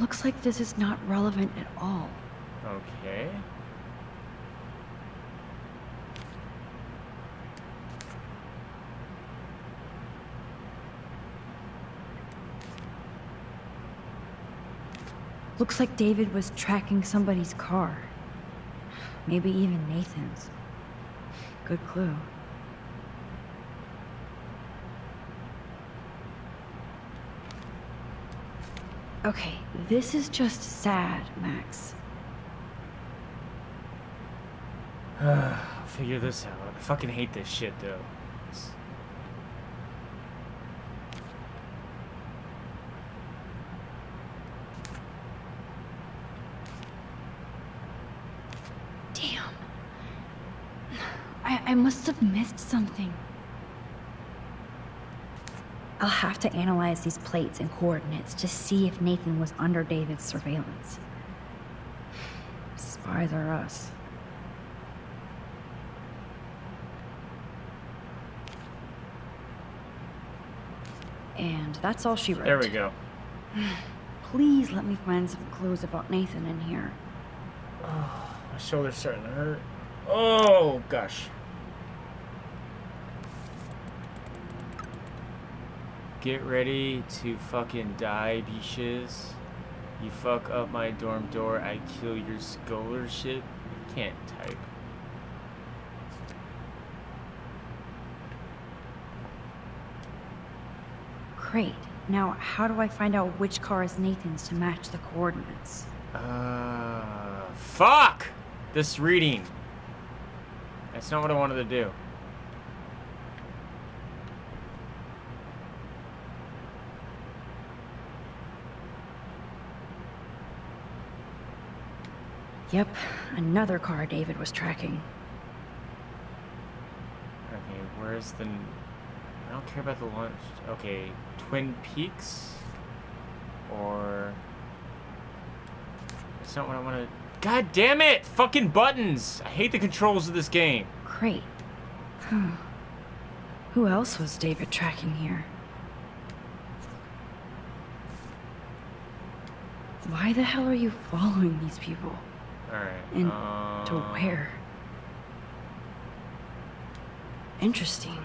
Looks like this is not relevant at all. Okay. Looks like David was tracking somebody's car. Maybe even Nathan's. Good clue. Okay, this is just sad, Max. I'll figure this out. I fucking hate this shit though. It's- Damn. I, I must have missed something. I'll have to analyze these plates and coordinates to see if Nathan was under David's surveillance. Spies are us. And that's all she wrote. There we go. Please let me find some clues about Nathan in here. Oh, My shoulder's starting to hurt. Oh gosh. Get ready to fucking die, bitches. You fuck up my dorm door, I kill your scholarship. Can't type. Great. Now, how do I find out which car is Nathan's to match the coordinates? Uh, fuck! This reading. That's not what I wanted to do. Yep, another car David was tracking. Okay, where's the... I don't care about the launch. Okay, Twin Peaks? Or... That's not what I want to... God damn it! Fucking buttons! I hate the controls of this game. Great. Huh. Who else was David tracking here? Why the hell are you following these people? Alright. And uh, to where? Interesting.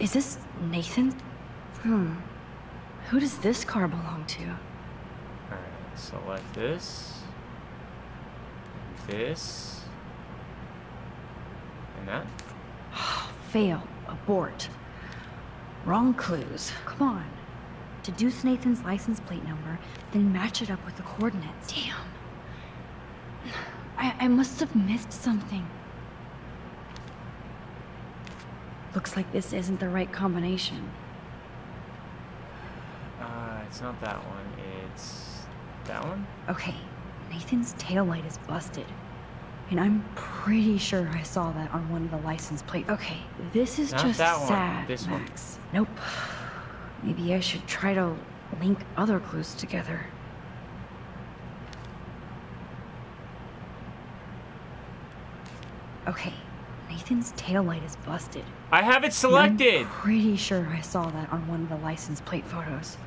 Is this Nathan? Hmm. Who does this car belong to? Alright, select this. This. And that. Fail. Abort. Wrong clues. Come on. Deduce Nathan's license plate number, then match it up with the coordinates. Damn. I, I must have missed something. Looks like this isn't the right combination. Uh, it's not that one. It's that one? Okay, Nathan's taillight is busted. And I'm pretty sure I saw that on one of the license plates. Okay, this is Not just that one, sad, this one. Max. Nope. Maybe I should try to link other clues together. Okay, Nathan's taillight is busted. I have it selected! I'm pretty sure I saw that on one of the license plate photos.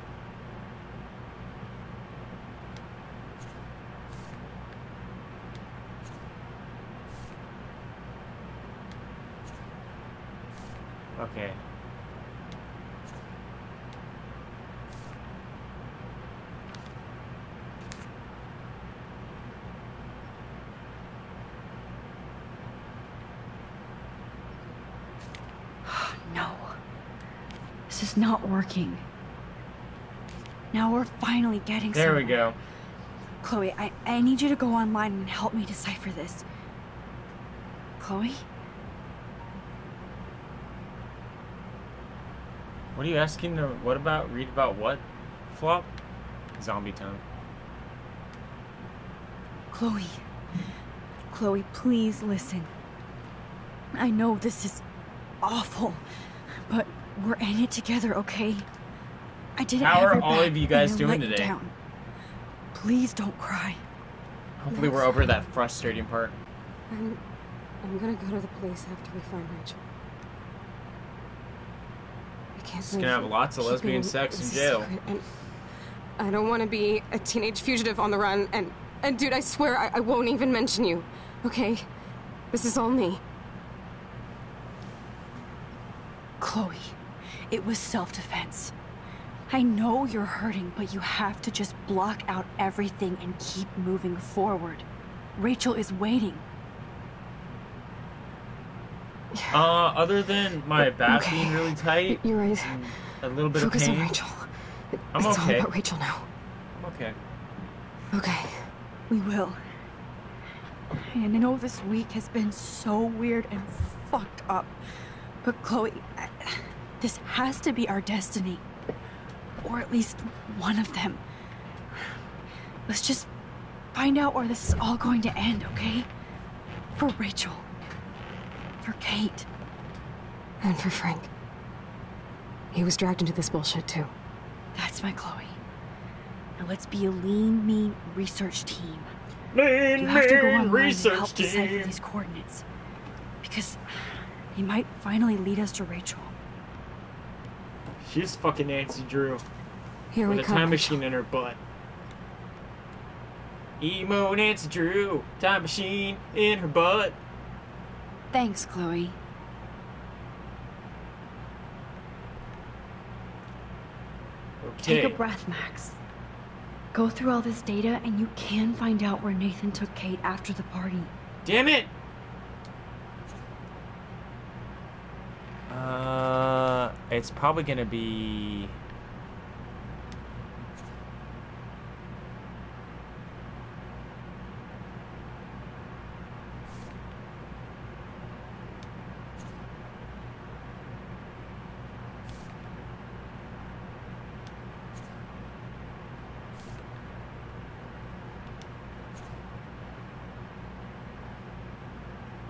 Okay. No. This is not working. Now we're finally getting There we go. Chloe, I, I need you to go online and help me decipher this. Chloe? What are you asking? The, what about? Read about what? Flop? Zombie time. Chloe. Chloe, please listen. I know this is awful, but we're in it together, okay? I didn't How have are all of you guys doing let today? down. Please don't cry. Hopefully we're over that frustrating part. I'm, I'm gonna go to the police after we find Rachel. I can't Just live gonna have lots of lesbian sex in jail. and I don't want to be a teenage fugitive on the run, and and dude, I swear I, I won't even mention you. Okay, this is all me. Chloe, it was self defense. I know you're hurting, but you have to just block out everything and keep moving forward. Rachel is waiting. Uh, other than my back Okay. being really tight, You're right. a little bit Focus of on Rachel. It- I'm it's okay. all about Rachel now. I'm okay. Okay. We will. And I know this week has been so weird and fucked up. But Chloe, I- this has to be our destiny. Or at least one of them. Let's just find out where this is all going to end, okay? For Rachel. For Kate. And for Frank. He was dragged into this bullshit too. That's my Chloe. Now let's be a lean, mean research team. Lean, You have to go mean online and research help decipher these coordinates. Because he might finally lead us to Rachel. She's fucking Nancy Drew Here with we a come. time machine in her butt. Emo Nancy Drew, time machine in her butt. Thanks, Chloe. Okay. Take a breath, Max. Go through all this data and you can find out where Nathan took Kate after the party. Damn it! Uh, it's probably gonna be.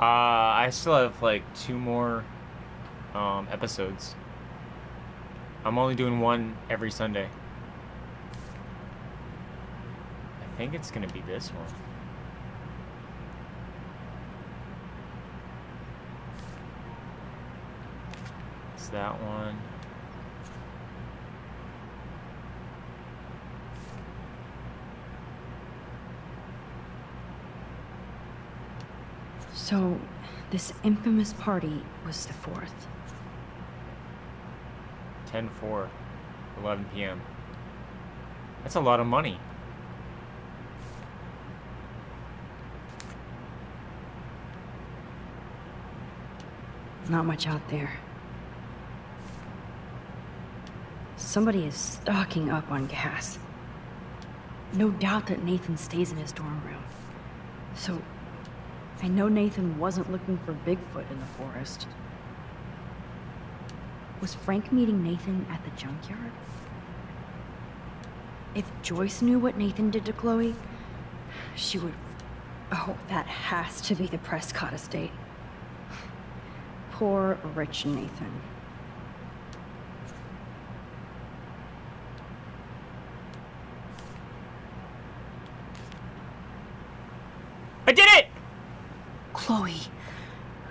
Uh, I still have like two more um, episodes. I'm only doing one every Sunday. I think it's gonna be this one. It's that one. So, this infamous party was the fourth. 10 4, 11 p.m. That's a lot of money. Not much out there. Somebody is stocking up on gas. No doubt that Nathan stays in his dorm room. So, I know Nathan wasn't looking for Bigfoot in the forest. Was Frank meeting Nathan at the junkyard? If Joyce knew what Nathan did to Chloe, she would. Oh, that has to be the Prescott estate. Poor rich Nathan. I did it! Chloe,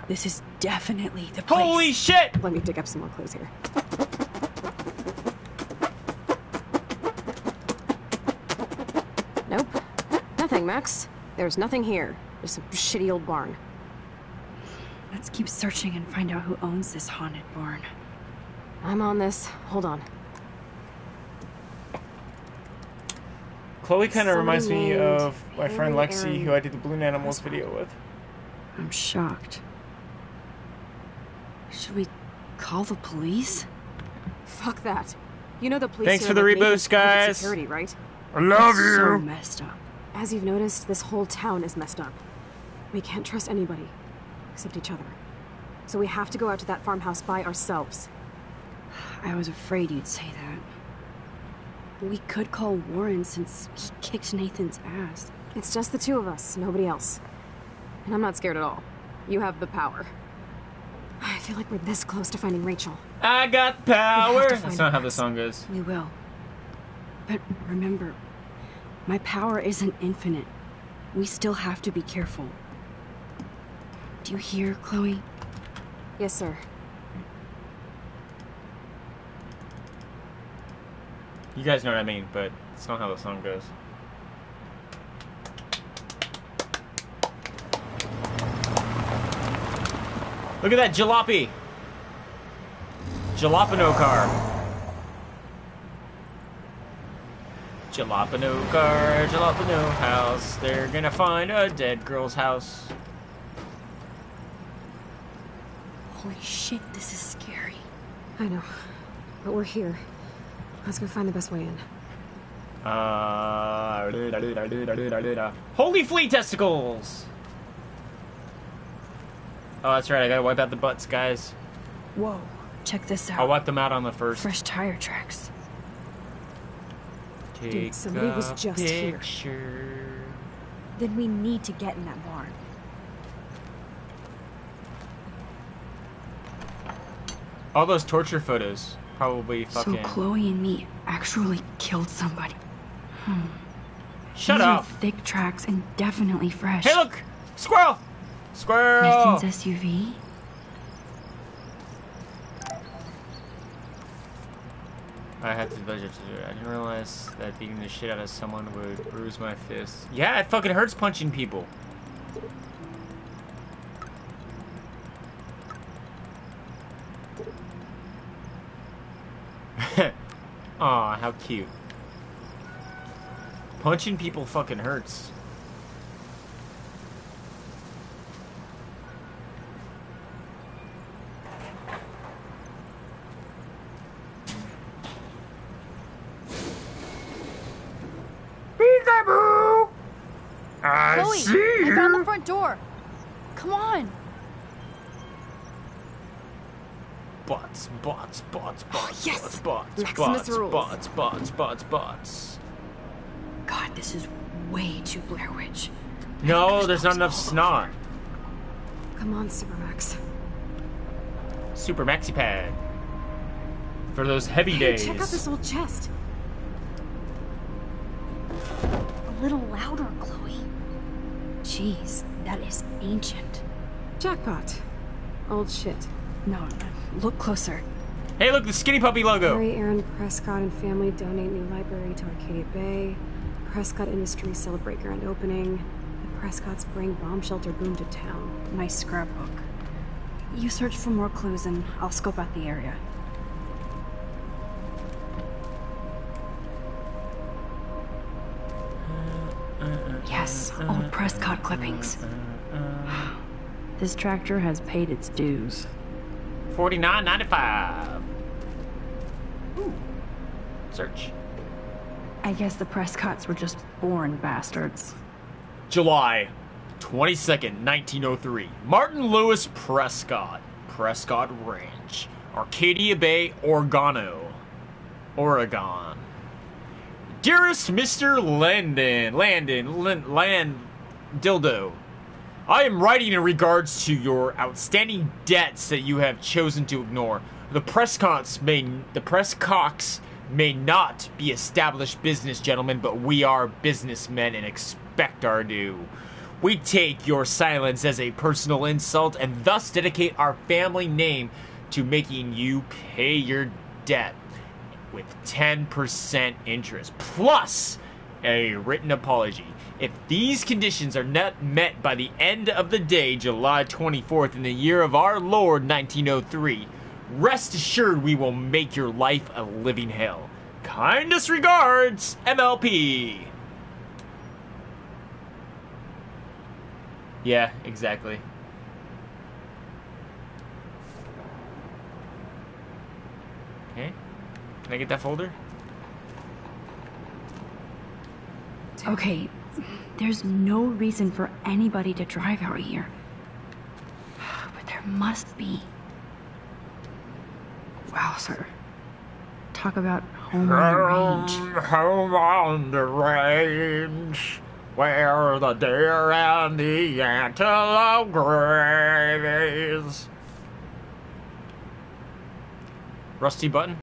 this is definitely the place. Holy shit! Let me dig up some more clues here. Nope. Nothing, Max. There's nothing here. Just some shitty old barn. Let's keep searching and find out who owns this haunted barn. I'm on this. Hold on. Chloe kind of reminds me of my friend Lexi, Aaron who I did the Balloon Animals video with. I'm shocked. Should we call the police? Fuck that. You know the police Thanks here for the like Nathan's reboost, private guys. Security, right? I love So messed up. As you've noticed, this whole town is messed up. We can't trust anybody except each other. So we have to go out to that farmhouse by ourselves. I was afraid you'd say that. We could call Warren since he kicked Nathan's ass. It's just the two of us, nobody else. And I'm not scared at all. You have the power. I feel like we're this close to finding Rachel. I got the We have power. to That's not how the song goes. We will. But remember, my power isn't infinite. We still have to be careful. Do you hear, Chloe? Yes, sir. You guys know what I mean, but That's not how the song goes. Look at that jalopy. Jalapeno car. Jalapeno car, jalapeno house. They're gonna find a dead girl's house. Holy shit, this is scary. I know. But we're here. Let's go find the best way in. Uh, holy flea testicles! Oh, that's right. I gotta wipe out the butts, guys. Whoa, check this out. I'll wipe them out on the first. Fresh tire tracks. Take Dude, somebody was just here. Then we need to get in that barn. All those torture photos probably fucking. So Chloe and me actually killed somebody. Hmm. Shut These up! Thick tracks and definitely fresh. Hey, look! Squirrel! Squirrel! Nathan's SUV. I had to budget to do it. I didn't realize that beating the shit out of someone would bruise my fist. Yeah, it fucking hurts punching people. Aw, how cute. Punching people fucking hurts. Peekaboo! I Chloe, see I found the you. front door. Come on. Bots, bots, bots, oh, bots, yes! bots, bots, Maximus bots, rules. bots, bots, bots, bots. God, this is way too Blair Witch. No, there's not enough snot. Come on, Supermax. Super maxi pad. For those heavy Hey, days. check out this old chest. A little louder, Chloe. Jeez, that is ancient. Jackpot. Old shit. No, no, look closer. Hey, look, the skinny puppy logo. Mary Aaron Prescott and family donate new library to Arcadia Bay. Prescott Industries celebrate grand opening. The Prescotts bring bomb shelter boom to town. Nice scrapbook. You search for more clues and I'll scope out the area. Yes, old Prescott clippings. Uh, uh, uh, this tractor has paid its dues. Forty-nine ninety-five. Ooh. Search. I guess the Prescotts were just born bastards. July 22nd, 1903. Martin Lewis Prescott. Prescott Ranch. Arcadia Bay, Oregano. Oregon. Dearest Mr. Landon, Landon, Land, Land, Dildo. I am writing in regards to your outstanding debts that you have chosen to ignore. The Prescotts may, the Prescocks may not be established business gentlemen, but we are businessmen and expect our due. We take your silence as a personal insult and thus dedicate our family name to making you pay your debt with 10% interest plus a written apology. If these conditions are not met by the end of the day, July 24th, in the year of our Lord 1903, rest assured we will make your life a living hell. Kindest regards, MLP. Yeah, exactly. Okay. Can I get that folder? Okay, there's no reason for anybody to drive out here. But there must be. Wow, sir. Talk about home on the range. Home on the range, where the deer and the antelope graze. Rusty button?